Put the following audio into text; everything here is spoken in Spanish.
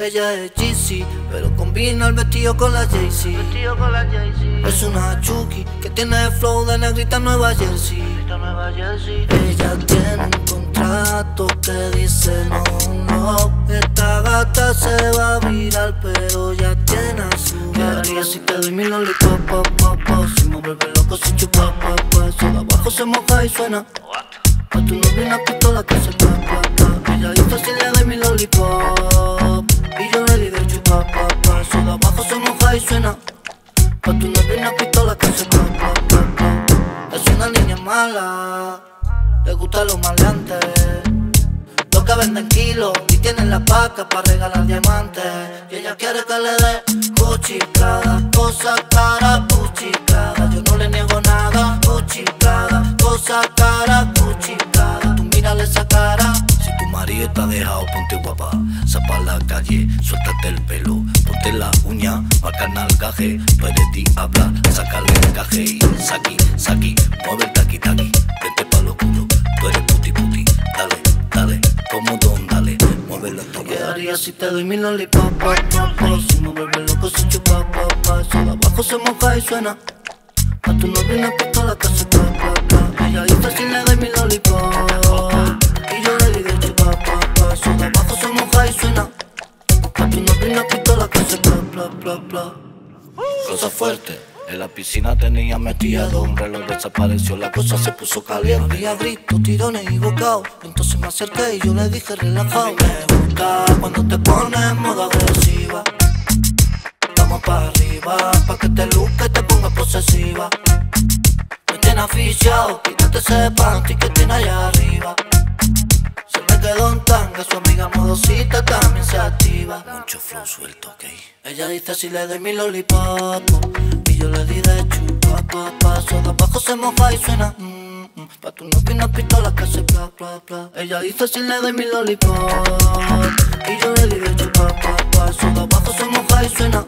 Ella es Jeezy, pero combina el vestido con la Jay-Z. Es una Chucky que tiene el flow de negrita Nueva Jersey. Ella tiene un contrato que dice no, no. Esta gata se va a virar, pero ya tiene a su ¿Qué si te doy mi lollipop, pop, pop, pop? Si me vuelve loco, si chupa, pop, de abajo se moja y suena. A tu novia una pistola que se pa, pa, pa. Ella hizo si le doy mi lollipop. Y suena. A tu novia una pistola que se pa, pa, pa, pa. Es una niña mala, le gusta los maleantes. Los que venden kilos y tienen la paca para regalar diamantes. Y ella quiere que le dé Gucci cada cosa cara, Gucci cada. Yo no le niego nada, Gucci cada cosa cara, Gucci cada. Tú mírale esa cara. Si tu marido está dejado, ponte guapa. La calle, suéltate el pelo. Ponte la uña, bacana al gaje. Tú eres habla, sácale el caje. Y saqui, saqui, mueve el taqui taqui. Vente pa' lo culo, tú eres puti puti. Dale, dale, como don, dale. Muévelo todo. ¿Qué harías si te doy mi lollipop, pop, pop, pop? Si me vuelve loco, si chupa, pop. Eso de abajo se moja y suena. A tu novia una pistola que se pa, pa, pa. Cosa fuerte. En la piscina tenía metido un reloj desapareció, la cosa se puso caliente. Había gritos, tirones y bocados. Entonces me acerqué y yo le dije relajado. Me gusta cuando te pones en modo agresiva. Vamos para arriba, pa' que te luzca y te ponga posesiva. Me tiene aficiado, quítate ese panty que tiene allá arriba. Se me quedó en tanga, su amiga modosita también se activa. Mucho flow suelto, ok. Ella dice si le doy mi lollipop Y yo le di de chupa, pa, pa Eso de abajo se moja y suena mm, mm. Pa' tu novia una pistola que se pla, pla, pla Ella dice si le doy mi lollipop Y yo le di de chupa, pa, pa Eso de abajo se moja y suena